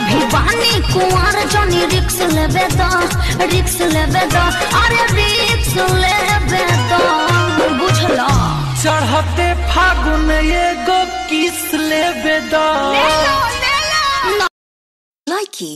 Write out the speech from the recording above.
अभी बानी कुंवर जनी रिक्स लेबे द रिक्स लेबे द अरे रिक्स लेबे द। बुझला। चढ़ते फागुन एगो किस लेबे द? ले लो ले लो। Likey